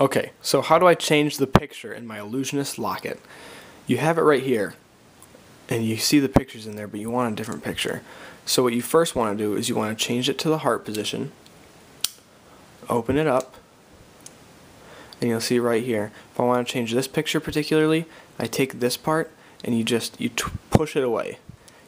Okay, so how do I change the picture in my Illusionist Locket? You have it right here, and you see the pictures in there, but you want a different picture. So what you first want to do is you want to change it to the heart position, open it up, and you'll see right here. If I want to change this picture particularly, I take this part and you just you push it away.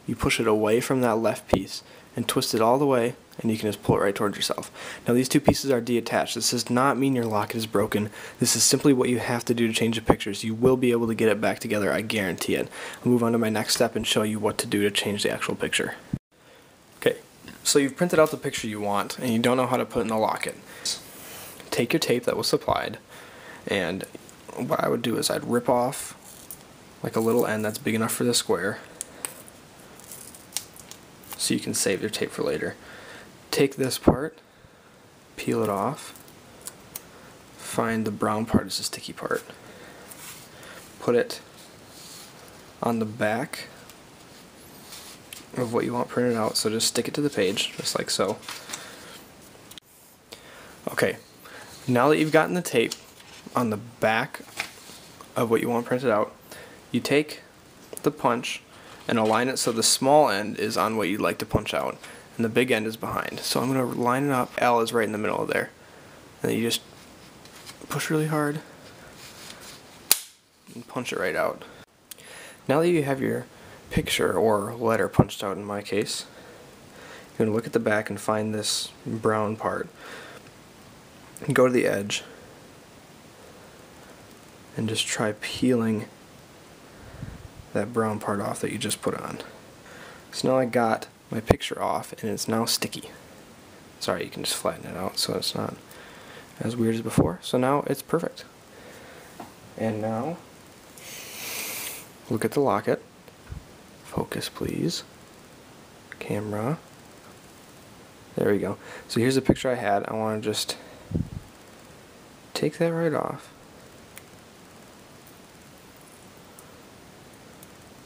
You push it away from that left piece and twist it all the way and you can just pull it right towards yourself. Now these two pieces are detached. This does not mean your locket is broken. This is simply what you have to do to change the pictures. You will be able to get it back together, I guarantee it. I'll move on to my next step and show you what to do to change the actual picture. Okay, so you've printed out the picture you want and you don't know how to put in the locket. Take your tape that was supplied and what I would do is I'd rip off like a little end that's big enough for the square so you can save your tape for later. Take this part, peel it off, find the brown part is the sticky part, put it on the back of what you want printed out, so just stick it to the page, just like so. Okay, now that you've gotten the tape, on the back of what you want printed out, you take the punch and align it so the small end is on what you'd like to punch out and the big end is behind. So I'm going to line it up. L is right in the middle of there. And then you just push really hard and punch it right out. Now that you have your picture or letter punched out in my case, you're going to look at the back and find this brown part. And go to the edge and just try peeling that brown part off that you just put on. So now I got my picture off and it's now sticky. Sorry, you can just flatten it out so it's not as weird as before. So now it's perfect. And now, look at the locket. Focus please. Camera. There we go. So here's the picture I had. I want to just take that right off.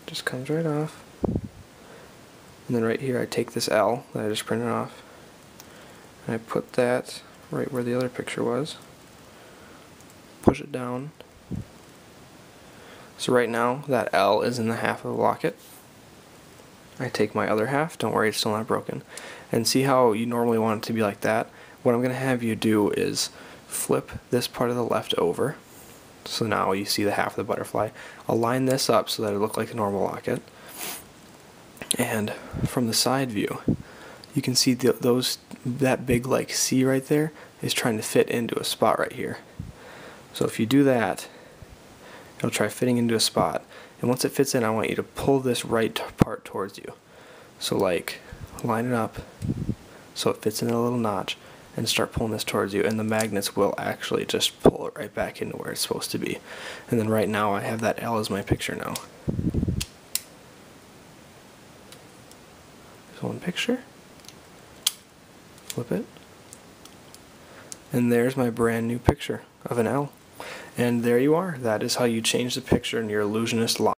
Just comes right off. And then right here I take this L that I just printed off and I put that right where the other picture was. Push it down. So right now that L is in the half of the locket. I take my other half, don't worry it's still not broken. And see how you normally want it to be like that? What I'm going to have you do is flip this part of the left over so now you see the half of the butterfly. Align this up so that it looks like a normal locket. And from the side view, you can see the, those that big like C right there is trying to fit into a spot right here. So if you do that, it'll try fitting into a spot. And once it fits in, I want you to pull this right part towards you. So like, line it up so it fits in a little notch and start pulling this towards you and the magnets will actually just pull it right back into where it's supposed to be. And then right now I have that L as my picture now. There's one picture. Flip it. And there's my brand new picture of an L. And there you are. That is how you change the picture in your illusionist lock